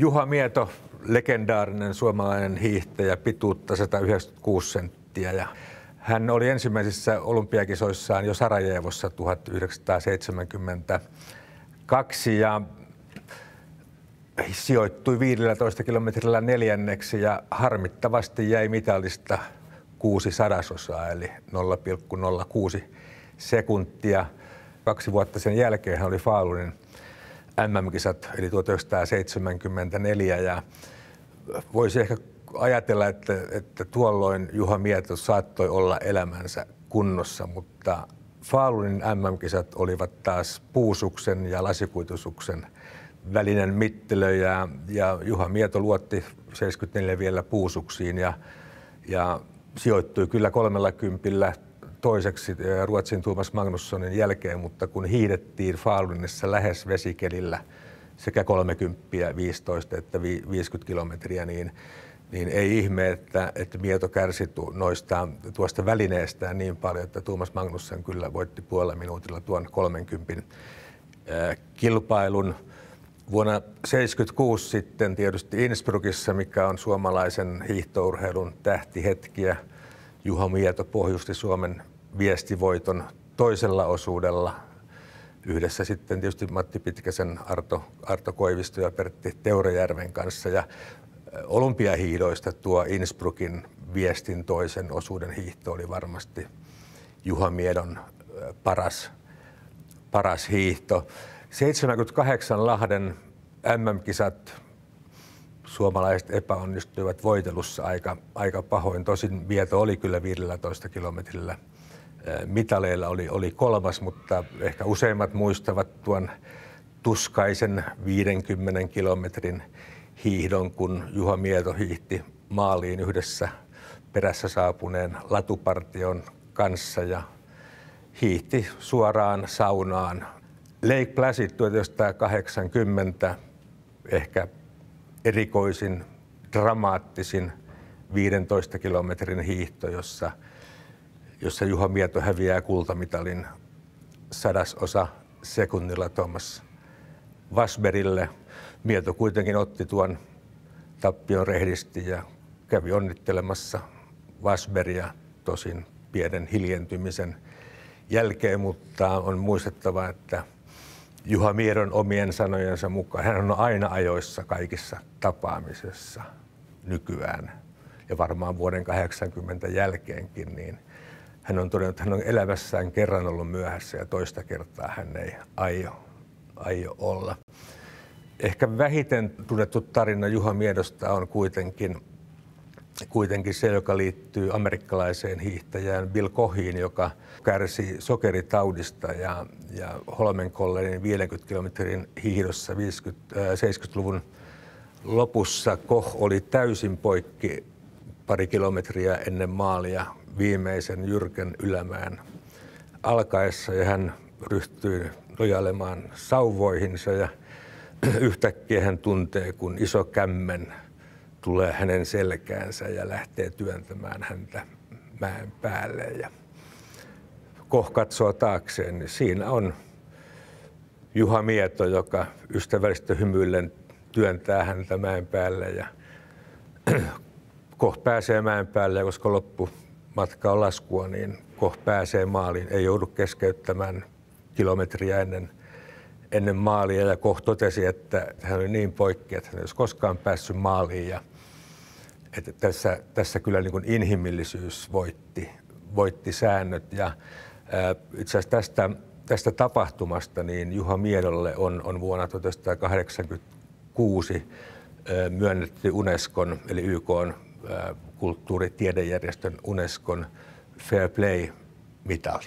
Juha Mieto, legendaarinen suomalainen hiihtäjä, pituutta 196 senttiä. Ja hän oli ensimmäisissä olympiakisoissaan jo Sarajevossa 1972 ja sijoittui 15 kilometrillä neljänneksi ja harmittavasti jäi mitallista kuusi sadasosaa eli 0,06 sekuntia. Kaksi vuotta sen jälkeen hän oli Faalunin MM-kisat eli 1974 ja voisi ehkä ajatella, että, että tuolloin Juha Mieto saattoi olla elämänsä kunnossa, mutta Faalunin MM-kisat olivat taas puusuksen ja lasikuitusuksen välinen mittelö. Ja, ja Juha Mieto luotti 74 vielä puusuksiin ja, ja sijoittui kyllä kolmella kympillä toiseksi Ruotsin Tuomas Magnussonin jälkeen, mutta kun hiidettiin Falunissa lähes vesikelillä sekä 30, 15 että 50 kilometriä, niin, niin ei ihme, että, että Mieto kärsi noista, tuosta välineestään niin paljon, että Tuomas Magnusson kyllä voitti puolella minuutilla tuon 30 äh, kilpailun. Vuonna 1976 sitten tietysti Innsbruckissa, mikä on suomalaisen hiihtourheilun tähtihetkiä, Juha Mieto pohjusti Suomen viestivoiton toisella osuudella yhdessä sitten tietysti Matti Pitkäsen, Arto, Arto Koivisto ja Pertti Teurejärven kanssa. Ja olympiahiidoista tuo Innsbruckin viestin toisen osuuden hiihto oli varmasti Juha Miedon paras, paras hiihto. 78 Lahden MM-kisat suomalaiset epäonnistuivat voitelussa aika, aika pahoin. Tosin vieto oli kyllä 15 kilometrillä. Mitaleilla oli, oli kolmas, mutta ehkä useimmat muistavat tuon tuskaisen 50 kilometrin hiihdon, kun Juha Mieto hiihti maaliin yhdessä perässä saapuneen latupartion kanssa ja hiihti suoraan saunaan. Lake Placid 1980 ehkä erikoisin, dramaattisin 15 kilometrin hiihto, jossa, jossa Juha Mieto häviää kultamitalin sadasosa sekunnilla Thomas Vasberille. Mieto kuitenkin otti tuon tappion rehdisti ja kävi onnittelemassa Vasberia tosin pienen hiljentymisen jälkeen, mutta on muistettava, että Juha Mieron omien sanojensa mukaan. Hän on aina ajoissa kaikissa tapaamisessa nykyään ja varmaan vuoden 80 jälkeenkin, niin hän on todennut, että hän on elämässään kerran ollut myöhässä ja toista kertaa hän ei aio, aio olla. Ehkä vähiten tunnettu tarina Juha Miedosta on kuitenkin, kuitenkin se, joka liittyy amerikkalaiseen hiihtäjään Bill Kohiin, joka kärsi sokeritaudista ja, ja Holmenkollenin 50 kilometrin hiihdossa 50, äh, 70-luvun lopussa Koh oli täysin poikki pari kilometriä ennen maalia viimeisen jyrkän ylämään alkaessa ja hän ryhtyi nojailemaan sauvoihinsa ja yhtäkkiä hän tuntee, kun iso kämmen tulee hänen selkäänsä ja lähtee työntämään häntä mäen päälle. Ja Koh katsoo taakseen, niin siinä on Juha Mieto, joka ystävällisesti hymyillen työntää häntä mäen päälle ja Koh pääsee mäen päälle koska loppumatka on laskua, niin Koh pääsee maaliin. Ei joudu keskeyttämään kilometriä ennen, ennen maalia. Ja Koh totesi, että hän oli niin poikki, että hän ei olisi koskaan päässyt maaliin. Ja että tässä, tässä kyllä niin kuin inhimillisyys voitti, voitti säännöt. Ja itse asiassa tästä, tästä tapahtumasta niin Juha Miedolle on, on vuonna 1986 myönnetty Unescon eli YK kulttuuritiedejärjestön Unescon Fair Play-mitali.